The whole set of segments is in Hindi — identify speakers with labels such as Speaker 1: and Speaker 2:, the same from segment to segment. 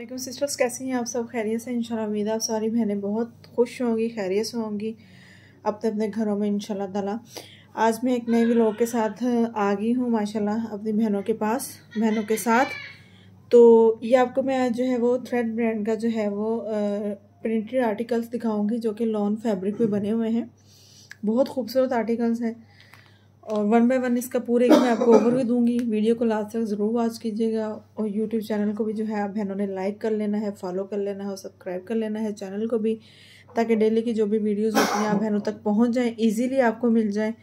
Speaker 1: वालेकुम सिस्टर्स कैसी हैं? आप सब खैरियत से इंशाल्लाह, उम्मीद आप सारी बहनें बहुत खुश होंगी, खैरियत से होंगी, अपने अपने घरों में, इंशाल्लाह ताला। आज मैं एक नए व्लॉग के साथ आ गई हूँ, माशाल्लाह, अपनी बहनों के पास, बहनों के साथ। तो ये आपको मैं जो है वो थ्रेड ब्रांड का जो है वो प्रिंटेड आर्टिकल्स दिखाऊँगी, जो कि लॉन फैब्रिक पे बने हुए हैं। बहुत खूबसूरत आर्टिकल्स हैं। और वन बाय वन इसका पूरे एक मैं आपको ओवरव्यू दूँगी। वीडियो को लास्ट तक ज़रूर वॉच कीजिएगा और यूट्यूब चैनल को भी जो है, आप बहनों ने लाइक कर लेना है फॉलो कर लेना है और सब्सक्राइब कर लेना है चैनल को भी, ताकि डेली की जो भी वीडियोज़ होती हैं, आप बहनों तक पहुँच जाएँ इजीली आपको मिल जाए।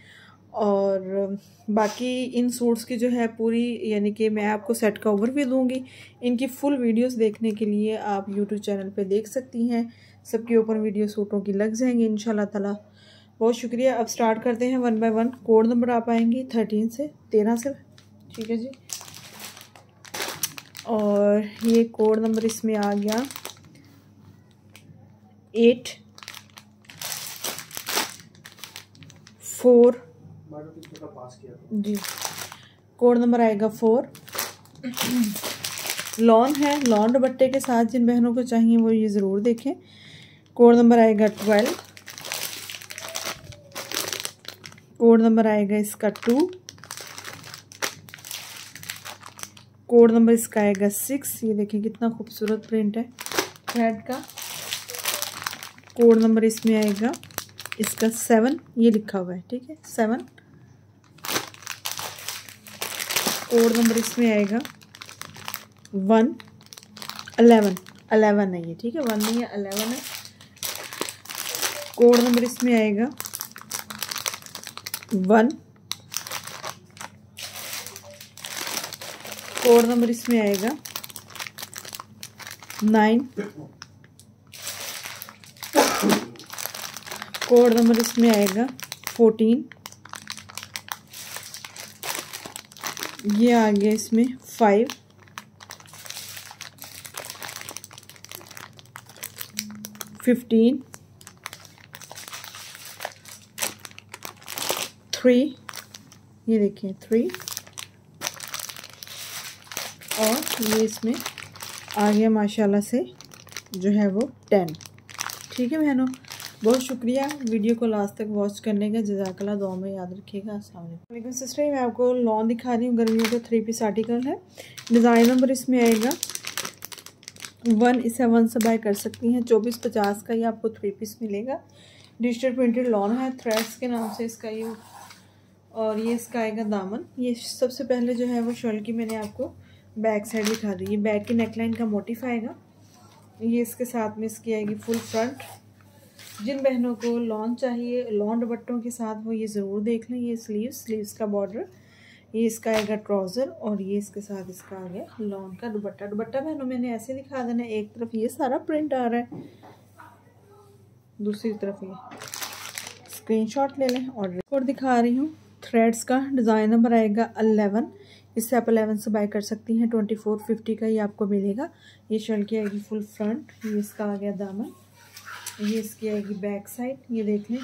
Speaker 1: और बाकी इन सूट्स की जो है पूरी, यानी कि मैं आपको सेट का ओवरव्यू दूँगी। इनकी फुल वीडियोस देखने के लिए आप यूट्यूब चैनल पे देख सकती हैं। सबके ऊपर वीडियो सूटों की लग जाएँगी इन ताला। बहुत शुक्रिया। अब स्टार्ट करते हैं one by one code number आप आएँगी थर्टीन से तेरह से। ठीक है जी? और ये कोड नंबर इसमें आ गया। एट फोर जी। कोड नंबर आएगा फोर लॉन है। लॉन दुपट्टे के साथ जिन बहनों को चाहिए वो ये ज़रूर देखें। कोड नंबर आएगा ट्वेल्व कोड नंबर आएगा इसका टू। कोड नंबर इसका आएगा सिक्स। ये देखिए कितना खूबसूरत प्रिंट है। थ्रेड का। कोड नंबर इसमें आएगा इसका सेवन। ये लिखा हुआ है, ठीक है? सेवन। कोड नंबर इसमें आएगा वन। अलेवन अलेवन है ये, ठीक है? वन नहीं है अलेवन है। कोड नंबर इसमें आएगा वन। कोड नंबर इसमें आएगा। नाइन कोड नंबर इसमें आएगा। फोर्टीन ये आ गया इसमें फाइव फिफ्टीन थ्री ये देखिए थ्री और ये इसमें आ गया माशाल्लाह से जो है वो टेन ठीक है बहनों? बहुत शुक्रिया वीडियो को लास्ट तक वॉच करने का। जजाकला दो में याद रखिएगा। असल सिस्टर, मैं आपको लॉन दिखा रही हूँ। गर्मियों का थ्री पीस आर्टिकल है। डिज़ाइन नंबर इसमें आएगा। वन इसे वन से बाय कर सकती हैं। चौबीस पचास का ये आपको थ्री पीस मिलेगा। डिजिटल प्रिंटेड लॉन है। थ्रेड्स के नाम से इसका ये और ये इसका आएगा दामन। ये सबसे पहले जो है वो शॉल की मैंने आपको बैक साइड दिखा दी। ये बैक की नेकलाइन का मोटिफ आएगा। ये इसके साथ में इसकी आएगी फुल फ्रंट। जिन बहनों को लॉन चाहिए, लॉन दुपट्टों के साथ वो ये ज़रूर देख लें, ये स्लीव स्लीव्स का बॉर्डर ये इसका आएगा ट्राउज़र और ये इसके साथ इसका आ गया लॉन का दुपट्टा। दुपट्टा बहनों, मैंने ऐसे दिखा देना, एक तरफ़ ये सारा प्रिंट आ रहा है, दूसरी तरफ़ ये। स्क्रीनशॉट ले लें और दिखा रही हूँ। थ्रेड्स का डिज़ाइन नंबर आएगा अलेवन इससे आप अलेवन से बाय कर सकती हैं। ट्वेंटी फोर फिफ्टी का ये आपको मिलेगा। ये शर्ट की आएगी फुल फ्रंट ये इसका आ गया दामन। ये इसकी आएगी बैक साइड ये देख लें।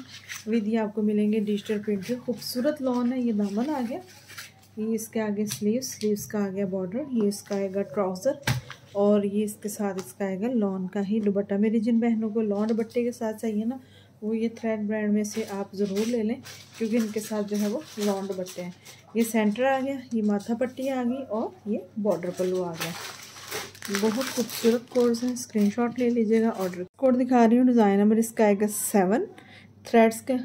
Speaker 1: विद ये आपको मिलेंगे डिजिटल प्रिंटेड खूबसूरत लॉन है। ये दामन आ गया। ये इसके आगे स्लीव स्लीव्स का आ गया बॉर्डर ये इसका आएगा ट्राउज़र और ये इसके साथ इसका आएगा लॉन का ही दुबट्टा मेरी जिन बहनों को लॉन दुबट्टे के साथ चाहिए ना वो ये थ्रेड ब्रांड में से आप ज़रूर ले लें, क्योंकि इनके साथ जो है वो लॉन्ड बट्टे हैं। ये सेंटर आ गया, ये माथा पट्टी आ गई और ये बॉर्डर पल्लू आ गया। बहुत खूबसूरत कोड्स हैं स्क्रीनशॉट ले लीजिएगा ऑर्डर कोड दिखा रही हूँ डिज़ाइन नंबर इसका आएगा सेवन थ्रेड्स का,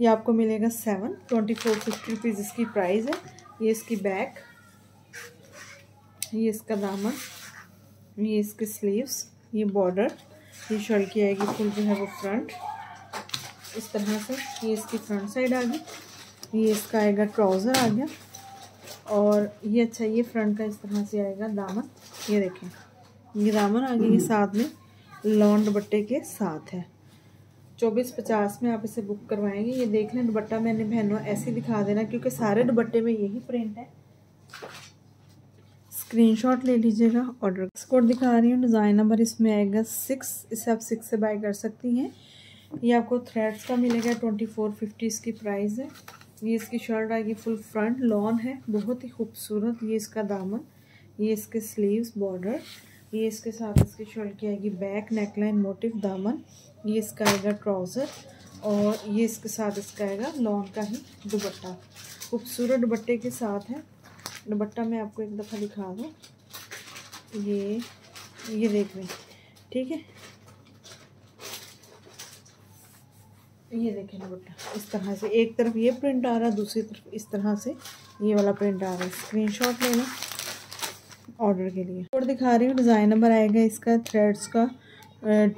Speaker 1: ये आपको मिलेगा seven twenty four fifty rupees इसकी प्राइस है। ये इसकी बैक ये इसका दामन, ये इसके स्लीव्स ये बॉर्डर ये शर्ट की आएगी फुल जो है वो फ्रंट इस तरह से, ये इसकी फ्रंट साइड आ गई, ये इसका आएगा ट्राउज़र आ गया, और ये अच्छा ये फ्रंट का इस तरह से आएगा दामन, ये देखें, ये दामन आ गया ये साथ में लॉन दुपट्टे के साथ है। चौबीस पचास में आप इसे बुक करवाएँगे, ये देख लें, दुपट्टा मैंने बहनों ऐसे दिखा देना, क्योंकि सारे दुपट्टे में यही प्रिंट है। स्क्रीनशॉट ले लीजिएगा ऑर्डर कोड दिखा रही हूँ डिज़ाइन नंबर इसमें आएगा सिक्स इसे आप सिक्स से बाय कर सकती हैं। ये आपको थ्रेड्स का मिलेगा ट्वेंटी फोर फिफ्टी इसकी प्राइस है। ये इसकी शर्ट आएगी फुल फ्रंट लॉन है, बहुत ही खूबसूरत। ये इसका दामन, ये इसके स्लीव्स बॉर्डर ये इसके साथ इसकी शर्ट की आएगी बैक नेकलाइन मोटिव दामन। ये इसका आएगा ट्राउज़र और ये इसके साथ इसका आएगा लॉन का ही दुपट्टा। खूबसूरत दुपट्टे के साथ है। दुपट्टा मैं आपको एक दफ़ा दिखा दूँ। ये ये देख लें। ठीक है? ये देखें दुपट्टा इस तरह से एक तरफ़ ये प्रिंट आ रहा है, दूसरी तरफ़ इस तरह से ये वाला प्रिंट आ रहा है। स्क्रीनशॉट ले लें ऑर्डर के लिए। और दिखा रही हूँ डिज़ाइन नंबर आएगा इसका थ्रेड्स का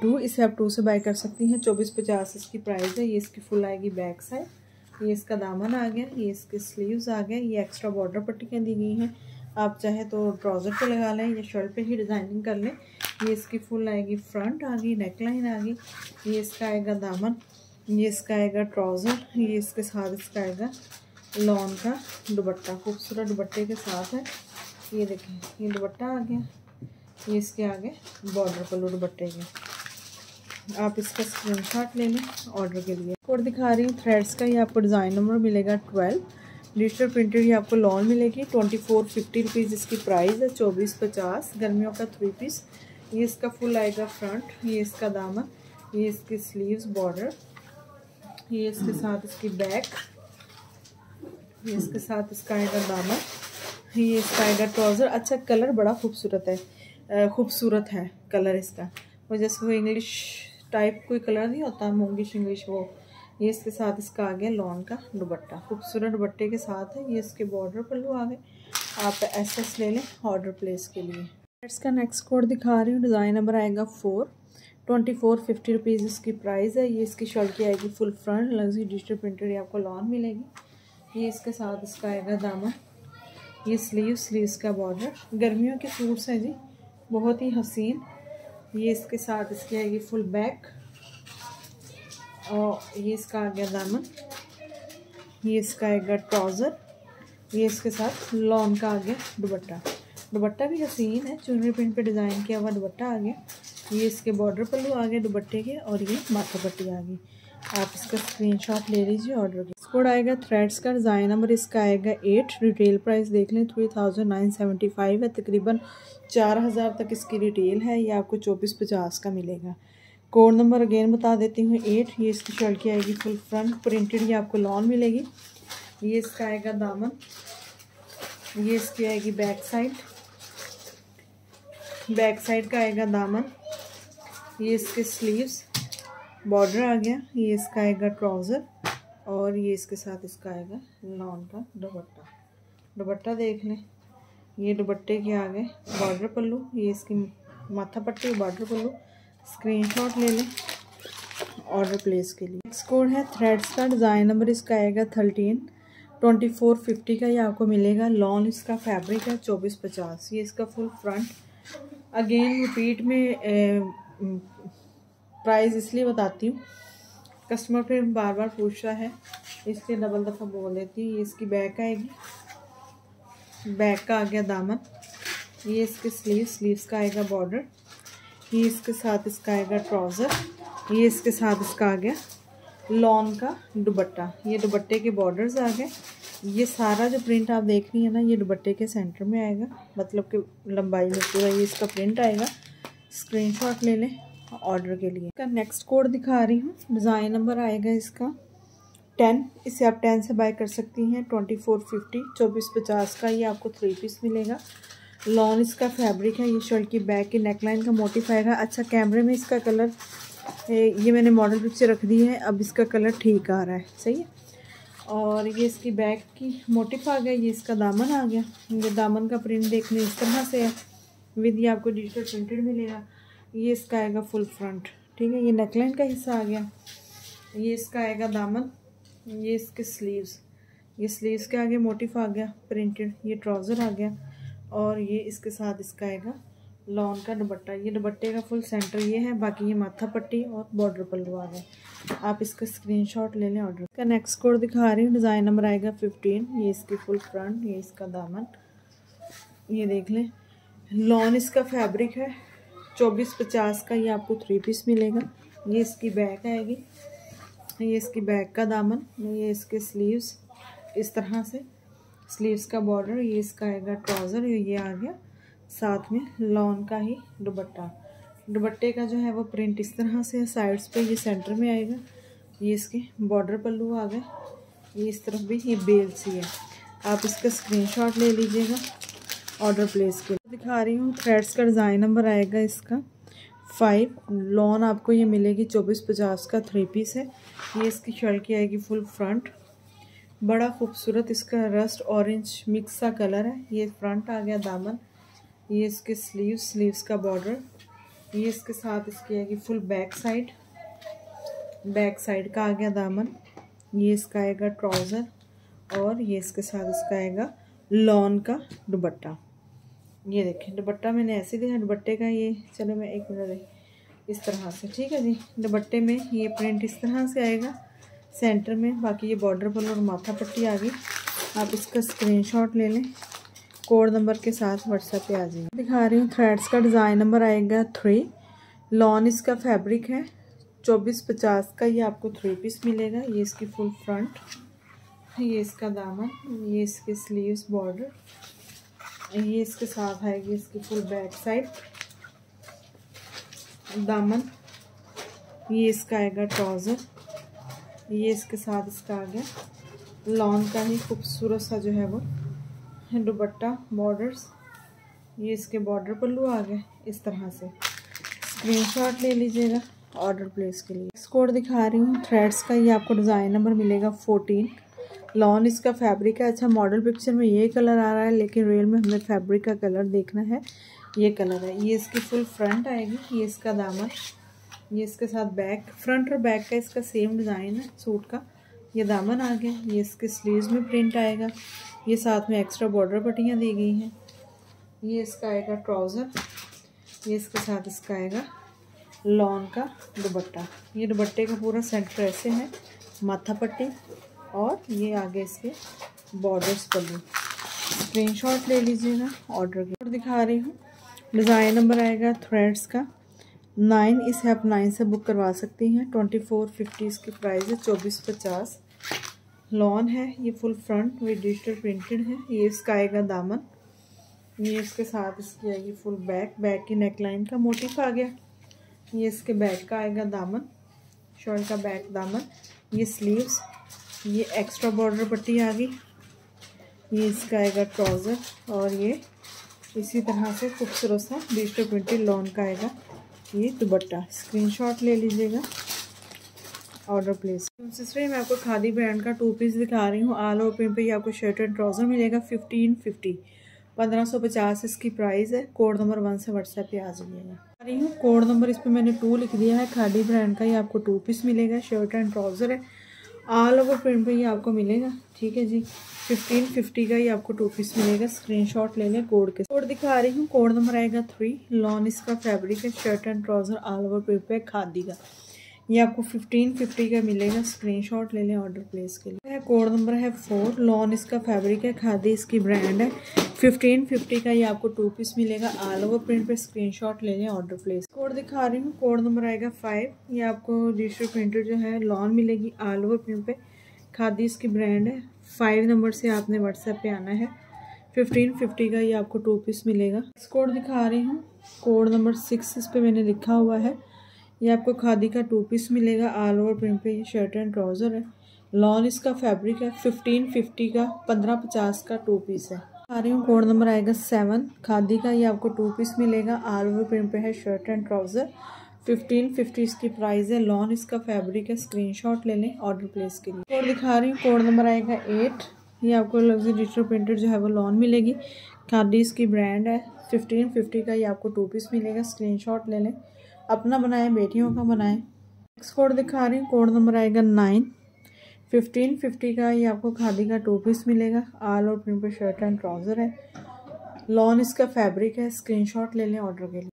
Speaker 1: टू इसे आप टू से बाय कर सकती हैं। चौबीस पचास इसकी प्राइस है, ये इसकी फुल आएगी बैक साइड ये इसका दामन आ गया, ये इसके स्लीव्स आ गए, ये एक्स्ट्रा बॉर्डर पट्टियाँ दी गई हैं। आप चाहे तो ट्राउज़र पे लगा लें, या शर्ट पे ही डिज़ाइनिंग कर लें। ये इसकी फुल आएगी फ्रंट आ गई नेकलाइन आ गई। ये इसका आएगा दामन। ये इसका आएगा ट्राउज़र, ये इसके साथ इसका आएगा लॉन का दुपट्टा, खूबसूरत दुपट्टे के साथ है। ये देखें, ये दुपट्टा आ गया, ये इसके आगे बॉर्डर पल्लू दुपट्टे के। आप इसका स्क्रीनशॉट ले लें ऑर्डर के लिए। और दिखा रही हूँ थ्रेड्स का, ये आपको डिज़ाइन नंबर मिलेगा ट्वेल्व डिजिटल प्रिंटेड ये आपको लॉन मिलेगी ट्वेंटी फोर फिफ्टी रुपीज़ इसकी प्राइस है, चौबीस पचास, गर्मियों का थ्री पीस ये इसका फुल आएगा फ्रंट ये इसका दामन ये इसकी स्लीव्स बॉर्डर ये इसके साथ इसकी बैक, ये इसके साथ इसका आएगा दामन ये इसका आएगा ट्राउज़र। अच्छा कलर बड़ा खूबसूरत है खूबसूरत है कलर इसका। वो जैसे वो इंग्लिश टाइप कोई कलर नहीं होता, मूंगिश इंग्लिश वो। ये इसके साथ इसका आ गया लॉन का दुबट्टा खूबसूरत दुबट्टे के साथ है, ये इसके बॉर्डर पल्लू आ गए। आप एस ले लें ऑर्डर प्लेस के लिए। इसका नेक्स्ट कोड दिखा रही हूँ डिज़ाइन नंबर आएगा four twenty four fifty rupees इसकी प्राइस है। ये इसकी शर्ट की आएगी full front, luxury digital printed आपको लॉन मिलेगी। ये इसके साथ इसका आएगा दामन ये स्लीव स्लीव्स का बॉर्डर गर्मियों के सूट्स हैं जी, बहुत ही हसीन। ये इसके साथ इसकी आएगी फुल बैक और ये इसका आ गया दामन ये इसका आएगा ट्राउज़र ये इसके साथ लॉन का आ गया दुबट्टा दुबट्टा भी हसीन है, चुनरी प्रिंट पे डिज़ाइन किया हुआ दुबट्टा आ गया। ये इसके बॉर्डर पल्लू आ गए दुबट्टे के और ये माथा पट्टी आ गई आप इसका स्क्रीनशॉट ले लीजिए ऑर्डर कोड आएगा थ्रेड्स का डिज़ाइन नंबर इसका आएगा एट रिटेल प्राइस देख लें three thousand nine seventy five है, तकरीबन चार हज़ार तक इसकी रिटेल है, ये आपको चौबीस पचास का मिलेगा। कोड नंबर अगेन बता देती हूँ एट ये इसकी शर्ट की आएगी फुल फ्रंट प्रिंटेड ये आपको लॉन मिलेगी। ये इसका आएगा दामन, ये इसकी आएगी बैक साइड बैक साइड का आएगा दामन। ये इसके स्लीव्स बॉर्डर आ गया। ये इसका आएगा ट्राउज़र और ये इसके साथ इसका आएगा लॉन का दुपट्टा। दुपट्टा देख लें। ये दुपट्टे के आगे बॉर्डर पल्लू, ये इसकी माथा पट्टी बॉर्डर पल्लू। स्क्रीनशॉट ले लें ऑर्डर प्लेस के लिए। नेक्स्ट कोड है थ्रेड्स का। डिज़ाइन नंबर इसका आएगा थर्टीन ट्वेंटी फोर फिफ्टी का ये आपको मिलेगा। लॉन इसका फैब्रिक है, चौबीस पचास। ये इसका फुल फ्रंट अगेन रिपीट में प्राइस इसलिए बताती हूँ। कस्टमर फिर बार बार पूछ रहा है, इसलिए डबल दफ़ा बोल देती हूँ, ये इसकी बैक आएगी। बैक का आ गया दामन। ये इसके स्लीव स्लीव्स का आएगा बॉर्डर ये इसके साथ इसका आएगा ट्राउज़र ये इसके साथ इसका आ गया लॉन का दुबट्टा ये दुबट्टे के बॉर्डर्स आ गए। ये सारा जो प्रिंट आप देख रही हैं ना, ये दुबट्टे के सेंटर में आएगा। मतलब कि लंबाई में पूरा ये इसका प्रिंट आएगा। स्क्रीनशॉट ले लें ऑर्डर के लिए। इसका नेक्स्ट कोड दिखा रही हूँ। डिज़ाइन नंबर आएगा इसका। टेन इसे आप टेन से बाय कर सकती हैं। ट्वेंटी फोर फिफ्टी चौबीस पचास का ये आपको थ्री पीस मिलेगा। लॉन इसका फैब्रिक है, ये शर्ट की बैक की नेकलाइन का मोटिफ आएगा अच्छा कैमरे में इसका कलर ये मैंने मॉडल पिक्चर रख दी है। अब इसका कलर ठीक आ रहा है। सही है? और ये इसकी बैक की मोटिफ आ गया ये इसका दामन आ गया। ये दामन का प्रिंट देखने इस तरह से है। विद ये आपको डिजिटल प्रिंटेड मिलेगा। ये इसका आएगा फुल फ्रंट ठीक है? ये नेकलाइन का हिस्सा आ गया। ये इसका आएगा दामन, ये इसके स्लीव्स ये स्लीव्स के आगे मोटिफ आ गया प्रिंटेड ये ट्राउज़र आ गया, और ये इसके साथ इसका आएगा लॉन का दुपट्टा। ये दुपट्टे का फुल सेंटर ये है, बाकी ये माथा पट्टी और बॉर्डर पल्लू आ गया आप इसका स्क्रीनशॉट ले लें ऑर्डर का नेक्स्ट कोड दिखा रही हूँ डिज़ाइन नंबर आएगा फिफ्टीन ये इसकी फुल फ्रंट ये इसका दामन। ये देख लें। लॉन इसका फैब्रिक है। चौबीस पचास का ये आपको थ्री पीस मिलेगा। ये इसकी बैक आएगी। ये इसकी बैक का दामन, ये इसके स्लीव्स इस तरह से। स्लीव्स का बॉर्डर ये इसका आएगा ट्राउज़र ये आ गया। साथ में लॉन का ही दुबट्टा दुबट्टे का जो है वो प्रिंट इस तरह से है। साइड्स पे ये सेंटर में आएगा। ये इसके बॉर्डर पल्लू आ गए। ये इस तरफ़ भी ये बेल सी है। आप इसका स्क्रीनशॉट ले लीजिएगा। ऑर्डर प्लेस के दिखा रही हूँ थ्रेड्स का डिज़ाइन नंबर आएगा इसका। फाइव लॉन आपको ये मिलेगी चौबीस पचास का थ्री पीस है। ये इसकी शर्ट की आएगी फुल फ्रंट बड़ा खूबसूरत इसका रस्ट ऑरेंज मिक्स सा कलर है। ये फ्रंट आ गया दामन। ये इसके स्लीव स्लीव्स का बॉर्डर ये इसके साथ इसकी आएगी full back side back side का आ गया दामन। ये इसका आएगा ट्राउज़र और ये इसके साथ इसका आएगा लॉन का दुबट्टा ये देखें दुबट्टा मैंने ऐसे दिया दुबट्टे का ये, चलो मैं एक मिनट इस तरह से, ठीक है जी? दुबट्टे में ये प्रिंट इस तरह से आएगा सेंटर में, बाकी ये बॉर्डर पर और माथा पट्टी आ गई। आप इसका स्क्रीनशॉट ले लें कोड नंबर के साथ व्हाट्सएप पे आ जाइए। दिखा रही हूँ थ्रेड्स का डिज़ाइन नंबर आएगा थ्री लॉन इसका फैब्रिक है, चौबीस पचास का ये आपको थ्री पीस मिलेगा, ये इसकी फुल फ्रंट ये इसका दामन, ये इसके स्लीव्स बॉर्डर ये इसके साथ आएगी, इसकी फुल बैक साइड दामन, ये इसका आएगा ट्राउज़र ये इसके साथ इसका आ गया। लॉन का ही खूबसूरत सा जो है वो दुपट्टा बॉर्डर्स ये इसके बॉर्डर पल्लू आ गए, इस तरह से। स्क्रीनशॉट ले लीजिएगा ऑर्डर प्लेस के लिए। इस कोड दिखा रही हूँ थ्रेड्स का ये आपको डिज़ाइन नंबर मिलेगा फोर्टीन लॉन इसका फैब्रिक है। अच्छा मॉडल पिक्चर में ये कलर आ रहा है, लेकिन रियल में हमें फैब्रिक का कलर देखना है। ये कलर है। ये इसकी फुल फ्रंट आएगी। ये इसका दामन। ये इसके साथ बैक फ्रंट और बैक का इसका सेम डिज़ाइन है सूट का। ये दामन आ गया। ये इसके स्लीव्स में प्रिंट आएगा। ये साथ में एक्स्ट्रा बॉर्डर पट्टियाँ दी गई हैं। ये इसका आएगा ट्राउज़र ये इसके साथ इसका आएगा लॉन का दुबट्टा ये दुबट्टे का पूरा सेंटर ऐसे है। माथा पट्टी। और ये आगे इसके बॉर्डर्स पल्लू स्क्रीनशॉट ले लीजिएगा ऑर्डर के। दिखा रही हूँ। डिज़ाइन नंबर आएगा थ्रेड्स का। नाइन इसे आप नाइन से बुक करवा सकती हैं। ट्वेंटी फोर फिफ्टी इसकी प्राइस है, चौबीस पचास। लॉन है, ये full front with digital printed है। ये इसका आएगा दामन। ये इसके साथ इसकी आएगी फुल बैक बैक की नेकलाइन का मोटिफ आ गया। ये इसके बैक का आएगा दामन। शर्ट का बैक दामन। ये स्लीव्स ये एक्स्ट्रा बॉर्डर पट्टी आ गई। ये इसका आएगा ट्राउज़र और ये इसी तरह से खूबसूरत सा डिजिटल प्रिंटेड लॉन का आएगा। ये दुबट्टा स्क्रीनशॉट ले लीजिएगा। ऑर्डर प्लेस सिस्टर मैं आपको खादी ब्रांड का टू पीस दिखा रही हूँ। आल ओवर प्रिंट पे आपको शर्ट एंड ट्राउज़र मिलेगा। फिफ्टीन फिफ्टी पंद्रह सौ पचास इसकी प्राइस है। कोड नंबर वन से व्हाट्सएप पे आ जाइएगा। आ रही हूँ। कोड नंबर इस पर मैंने टू लिख दिया है। खादी ब्रांड का ये आपको टू पीस मिलेगा। शर्ट एंड ट्राउज़र है। ऑल ओवर प्रिंट पे ये आपको मिलेगा। ठीक है जी। फिफ्टीन फिफ्टी का ही आपको टू पीस मिलेगा। स्क्रीनशॉट ले लें कोड के कोड दिखा रही हूँ। कोड नंबर आएगा थ्री लॉन इसका फैब्रिक है। Shirt and trouser all over print पे खादी का। ये आपको फिफ्टीन फिफ्टी का मिलेगा। स्क्रीनशॉट ले लें ऑर्डर प्लेस के लिए। कोड नंबर है फोर लॉन इसका फैब्रिक है, खादी इसकी ब्रांड है। फिफ्टीन फिफ्टी का ये आपको टू पीस मिलेगा। ऑल ओवर प्रिंट पे स्क्रीनशॉट ले लें ऑर्डर प्लेस कोड दिखा रही हूँ कोड नंबर आएगा फाइव ये आपको डिजिटल प्रिंटर जो है लॉन मिलेगी ऑल ओवर प्रिंट पे। खादी इसकी ब्रांड है। फाइव नंबर से आपने व्हाट्सएप पे आना है। फिफ्टीन फिफ्टी का ये आपको टू पीस मिलेगा। कोड दिखा रही हूँ। कोड नंबर सिक्स इस पर मैंने लिखा हुआ है। ये आपको खादी का टू पीस मिलेगा ऑल ओवर प्रिंट पे शर्ट एंड ट्राउज़र है। लॉन इसका फैब्रिक है फिफ्टीन फिफ्टी का, पंद्रह पचास का टू पीस है। आ रही हूँ कोड नंबर आएगा सेवन खादी का ये आपको टू पीस मिलेगा ऑल ओवर प्रिंट पे है shirt and trouser. Fifteen fifty इसकी प्राइस है। लॉन इसका फैब्रिक है स्क्रीनशॉट ले लें ऑर्डर प्लेस के लिए। कोड दिखा रही हूँ कोड नंबर आएगा एट ये आपको लग्जरी डिजिटल प्रिंटेड जो है वो लॉन मिलेगी। खादी इसकी ब्रांड है। फिफ्टीन फिफ्टी का ये आपको टू पीस मिलेगा स्क्रीनशॉट ले लें। अपना बनाएँ, बेटियों का बनाएँ। नेक्स्ट कोड दिखा रही हूँ कोड नंबर आएगा नाइन फिफ्टीन फिफ्टी का ये आपको खादी का टू पीस मिलेगा। आल और प्रिंट पर शर्ट एंड ट्राउज़र है। लॉन इसका फैब्रिक है स्क्रीनशॉट ले लें ऑर्डर के लिए।